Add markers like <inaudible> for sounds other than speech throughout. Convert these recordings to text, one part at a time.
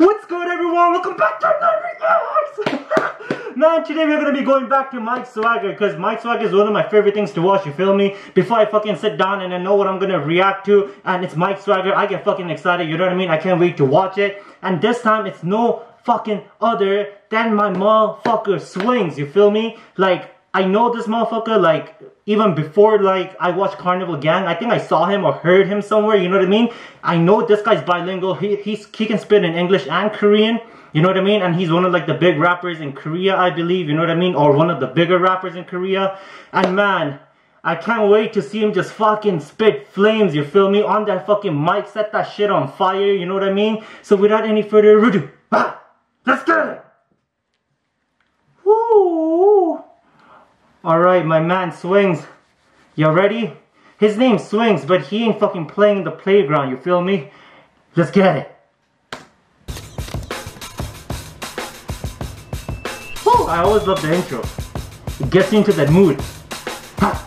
What's good everyone? Welcome back to another Reacts! <laughs> Man, today we're gonna be going back to Mic Swagger because Mic Swagger is one of my favorite things to watch, you feel me? Before I fucking sit down and I know what I'm gonna react to and it's Mic Swagger, I get fucking excited, you know what I mean? I can't wait to watch it. And this time it's no fucking other than my motherfucker swings, you feel me? Like, I know this motherfucker like even before like I watched Carnival Gang. I think I saw him or heard him somewhere, you know what I mean? I know this guy's bilingual. He he's he can spit in English and Korean. You know what I mean? And he's one of like the big rappers in Korea, I believe, you know what I mean? Or one of the bigger rappers in Korea. And man, I can't wait to see him just fucking spit flames, you feel me? On that fucking mic, set that shit on fire, you know what I mean? So without any further ado, ah, let's get it! Woo! Alright, my man Swings. Y'all ready? His name Swings, but he ain't fucking playing the playground, you feel me? Let's get it. Woo! I always love the intro. It gets into that mood. Ha.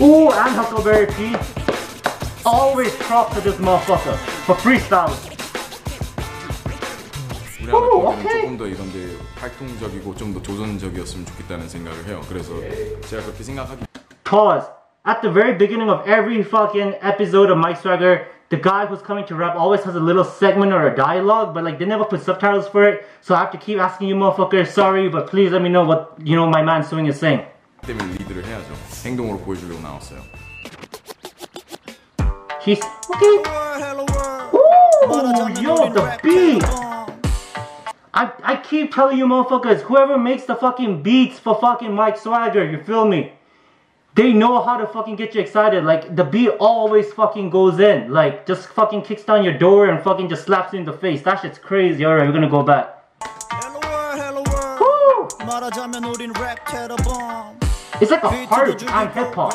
Ooh, and Huckleberry P. Always props to this motherfucker for freestyling. 우리나라 조금 더 이런 게 활동적이고 도전적이었으면 좋겠다는 생각을 해요. 그래서 제가 그렇게 생각하기. Pause. At the very beginning of every fucking episode of Mic Swagger, the guy who's coming to rap always has a little segment or a dialogue, but like they never put subtitles for it. So I have to keep asking you, motherfucker. Sorry, but please let me know what you know my man Swing is saying. 때문에 리드를 해야죠. 행동으로 보여주려고 나왔어요. He's okay. Ooh, yo, the beat. I, I keep telling you motherfuckers, whoever makes the fucking beats for fucking Mic Swagger, you feel me? They know how to fucking get you excited. Like, the beat always fucking goes in. Like, just fucking kicks down your door and fucking just slaps you in the face. That shit's crazy. Alright, we're gonna go back. It's like a hard on hip hop.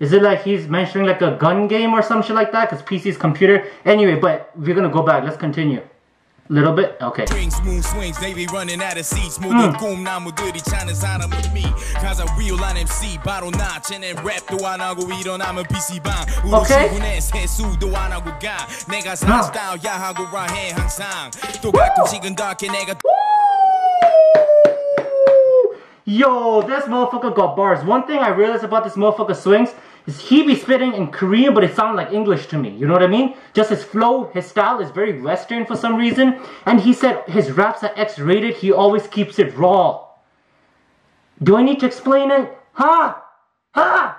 Is it like he's mentioning like a gun game or some shit like that? Because PC's computer. Anyway, but we're gonna go back. Let's continue. Little bit? Okay. Swings, moon swings, they be running out of seats. Moving boom, now my goody China's out of me. Cause a real on MC, bottle notch, and then rap one I not go eat on I'm a PC bomb. Okay. do I not go guy. Niggas hot style, yaha go right hand, hang sang. Do back to chicken dark and nigga. Yo, this motherfucker got bars. One thing I realized about this motherfucker swings he be spitting in Korean, but it sounds like English to me. You know what I mean? Just his flow, his style is very Western for some reason. And he said his raps are X-rated. He always keeps it raw. Do I need to explain it? Huh? Huh?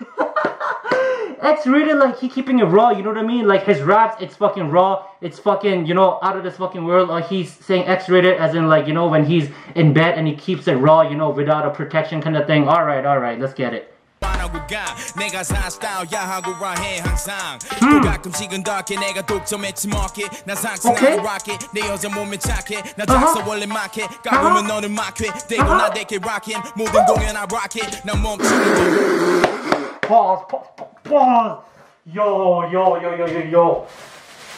<laughs> X-rated, like he keeping it raw. You know what I mean? Like his raps, it's fucking raw. It's fucking, you know, out of this fucking world. Or he's saying X-rated, as in like, you know, when he's in bed and he keeps it raw, you know, without a protection kind of thing. All right, all right, let's get it. 안 하고 가 내가 사 스타일야 하고 라해 항상 또 가끔씩은 닿게 내가 독점했지 market 난 오케이. 상승하는 rocket 내 여자 몸에 착해 나 작사 원래 막해 까보면 너는 막해 대고 나 대게 rockin 모든 공연 I rock it 난 멈추는 거 Pause, pause, pause. Yo, yo, yo, yo, yo, yo.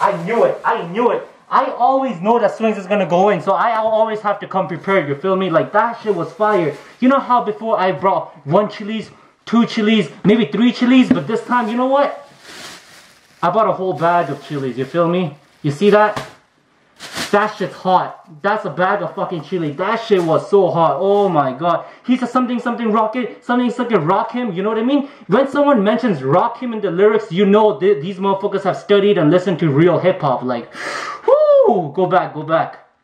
I knew it. I knew it. I always know that Swings is gonna go in, so I always have to come prepared. You feel me? Like that shit was fire. You know how before I brought one chilies, two chilies, maybe three chilies, but this time, you know what? I bought a whole bag of chilies. You feel me? You see that? That shit's hot. That's a bag of fucking chili. That shit was so hot. Oh my god. He said something, something rocket, something, something rock him. You know what I mean? When someone mentions rock him in the lyrics, you know th- these motherfuckers have studied and listened to real hip hop. Like, <sighs> whoo! Go back, go back.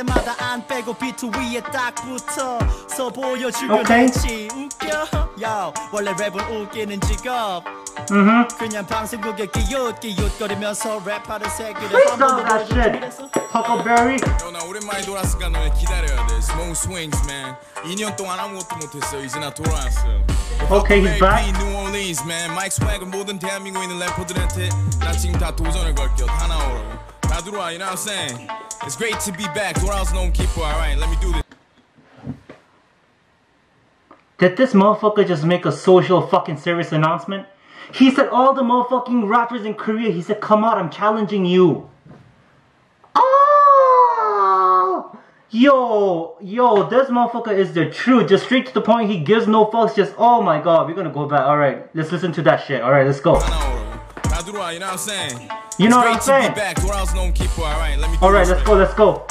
때마다 안 빼고 비트 위에 딱 붙어 서 보여주려 오케이. 했지 웃겨 야 원래 랩은 웃기는 직업 Mm-hmm. 그냥 방송국에 끼웃 끼웃거리면서 랩하는 새끼들 Freestyle that shit. Huckleberry. 야, 나 오랜만에 돌아왔으니까 너네 기다려야 돼 Smooth swings man 2년 동안 아무것도 못했어 이제 나 돌아왔어 Okay, he's back. New Orleans man 마이크 스웩은 모든 대한민국에 있는 래퍼들한테 나 지금 다 도전을 걸게 하나 오라고 You know what I'm saying? It's great to be back. What else known people? Alright, let me do this. Did this motherfucker just make a social fucking service announcement? He said all the motherfucking rappers in Korea, he said, come out, I'm challenging you. Oh! Yo, yo, this motherfucker is the truth. Just straight to the point, he gives no fucks. Just, oh my god, we're gonna go back. Alright, let's listen to that shit. Alright, let's go 하나 오라고 다 들어와 you know what I'm saying You know what I'm It's great to saying? be back 돌아와서 너무 기뻐 alright let me do Alright, this let's go, let's go.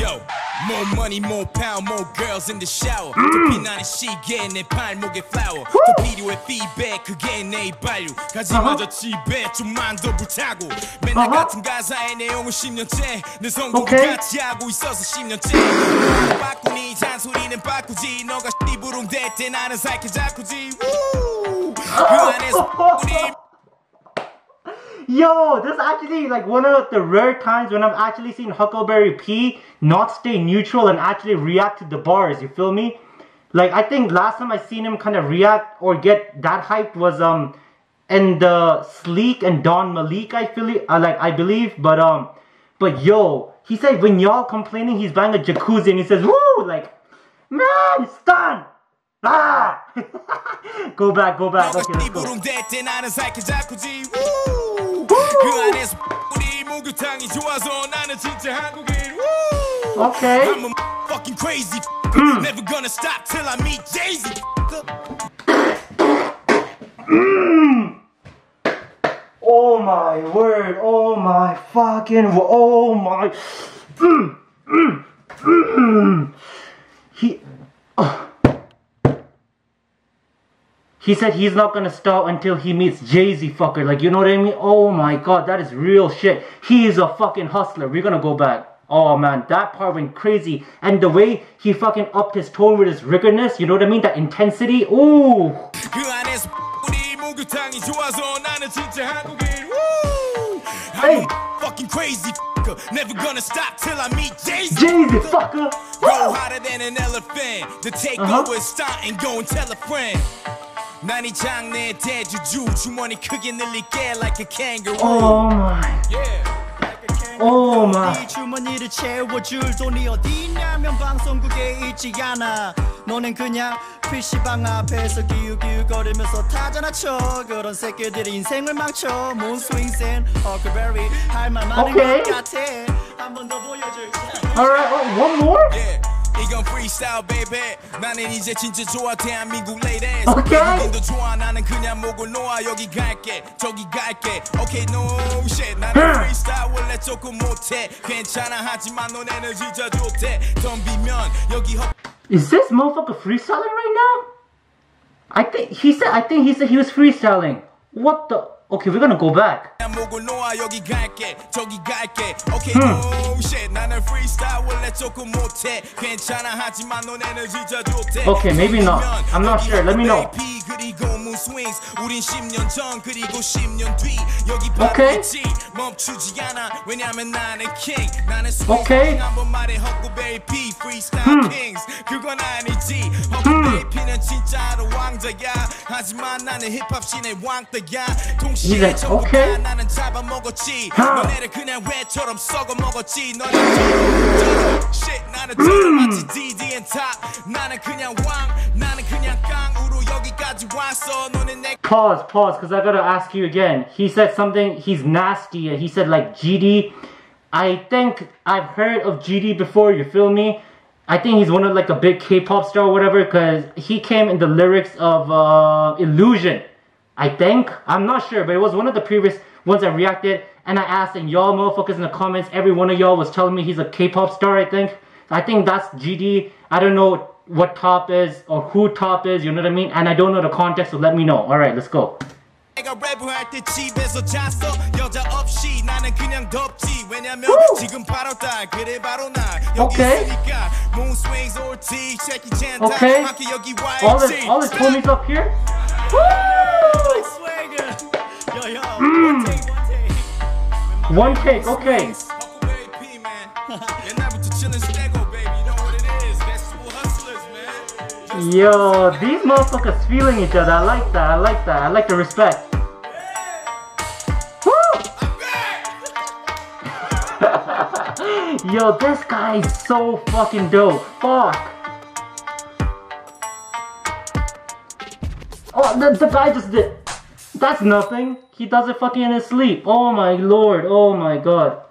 Yo, more money, more pound, more girls in the shower. 더 빛나는 시계 내 발목에 flower. 더 필요해 feedback 그게 내 발류. 가지마저 집에 좀만 더 불타고. 맨날 어허. 같은 가사의 내용은 10년째. 내 성공을 오케이. 같이 하고 있어서 10년째. 바꾸니 잔소리는 바꾸지. 너가 씨부름 될때 나는 살게 자꾸지. 우! <laughs> Yo, this is actually like one of the rare times when I've actually seen Huckleberry P not stay neutral and actually react to the bars, you feel me? Like I think last time I seen him kind of react or get that hyped was um and the Sleek and Don Malik I feel uh, like I believe but um but yo he said when y'all complaining he's buying a jacuzzi and he says woo like man stun Ah! <laughs> Go back, go back. Okay, Okay. I'm a fucking crazy. Hmm. Never gonna stop till I meet Jay Z. Hmm. Oh my word. Oh my fucking. Oh my. Hmm. He. Uh. He said he's not gonna stop until he meets Jay Z fucker. Like, you know what I mean? Oh my god, that is real shit. He is a fucking hustler. We're gonna go back. Oh man, that part went crazy. And the way he fucking upped his tone with his rigorness, you know what I mean? That intensity. Ooh. Hey. Fucking crazy fucker. Never gonna stop till I meet Jay-Z. Jay-Z fucker. Go hotter than an elephant. The takeover uh-huh. is starting. Go and tell a friend. 난 이 장내 대주주 주머니 크게 늘릴게 like a kangaroo. Oh my. Oh my. 네 주머니를 채워줄 돈이 어디냐면 방송국에 있지 않아 너는 그냥 PC방 앞에서 기웃기웃거리면서 타자나 쳐 그런 새끼들이 인생을 망쳐 몬스윙센 허크베리 할말 많은 오케이. 것 같아 한 번 더 보여줄 Alright, oh, one more? Yeah. 이건 freestyle baby 나는 이제 진짜 좋아 대한민국 ladies 오케이. 외국인도 좋아 나는 그냥 목을 놓아 여기 갈게 저기 갈게 Okay no shit 나는 흠. freestyle 원래 조금 못해 괜찮아 하지만 너네는 진짜 좋대 덤비면 여기 헛 Is this motherfucker freestyling right now? I think he said. I think he said he was freestyling. What the? Okay, we're gonna go back. Hmm. Okay, maybe not. I'm not sure. Let me know. Okay. Okay. Hmm. Hmm. hmm. 번 말해 헛구베이 P freestyle 흠. kings 그건 아니지 헛구베이 P는 진짜로 왕자야 하지만 나는 힙합 씬의 왕따야 동시에 He's 전부 like, okay. 다 나는 잡아먹었지 하. 너네를 그냥 왜처럼 썩어먹었지 너네 저런 shit 나는 저런 마치 DDN top 나는 그냥 왕 나는 그냥 깡으로 여기까지 왔어 너는 내 Pause, pause, because I gotta ask you again. He said something. He's nasty. He said like GD. I think I've heard of GD before. You feel me? I think he's one of like a big K-pop star or whatever because he came in the lyrics of uh, Illusion. I think. I'm not sure, but it was one of the previous ones I reacted and I asked and y'all motherfuckers in the comments, every one of y'all was telling me he's a K-pop star, I think. I think that's GD. I don't know what top is or who top is, you know what I mean? And I don't know the context, so let me know. Alright, let's go. 내가 랩을 때 집에서 잤어 여자 없이 나는 그냥 덥지 왜냐면 Woo! 지금 8월달 그래 바로 날 여기 Okay. 있으니까 moon swings or tea shaky chan다 Okay. 함께 여기 All this, 와있지 all this homies up here. Woo! Mm. One take, okay. Yo, these motherfuckers feeling each other. I like that. I like that. I like the respect. Woo! <laughs> Yo, this guy is so fucking dope. Fuck. Oh, the, the guy just did. That's nothing. He does it fucking in his sleep. Oh my lord. Oh my god.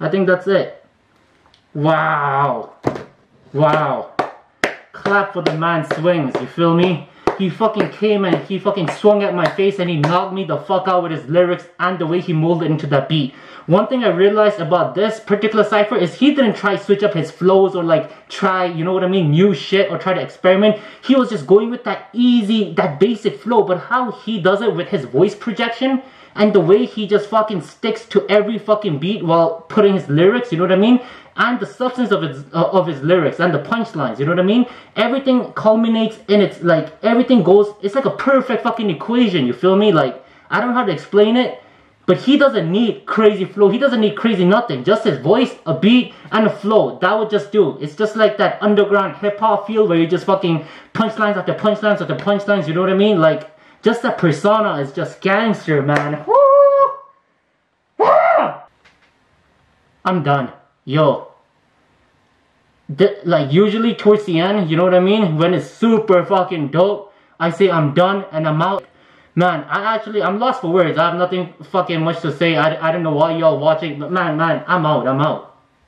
I think that's it. Wow. Wow clap for the man swings, you feel me? He fucking came and he fucking swung at my face and he knocked me the fuck out with his lyrics and the way he molded into that beat. One thing I realized about this particular cipher is he didn't try switch up his flows or like try, you know what I mean, new shit or try to experiment. He was just going with that easy, that basic flow, but how he does it with his voice projection and the way he just fucking sticks to every fucking beat while putting his lyrics, you know what I mean? And the substance of his uh, of his lyrics and the punchlines, you know what I mean? Everything culminates in its like everything goes. It's like a perfect fucking equation. You feel me? Like I don't know how to explain it, but he doesn't need crazy flow. He doesn't need crazy nothing. Just his voice, a beat, and a flow. That would just do. It's just like that underground hip hop feel where you just fucking punchlines after punchlines after punchlines. You know what I mean? Like just that persona is just gangster, man. I'm done. Yo. Th- like usually towards the end, you know what I mean? When it's super fucking dope, I say I'm done and I'm out. Man, I actually, I'm lost for words. I have nothing fucking much to say. I, I don't know why y'all watching, but man, man, I'm out, I'm out.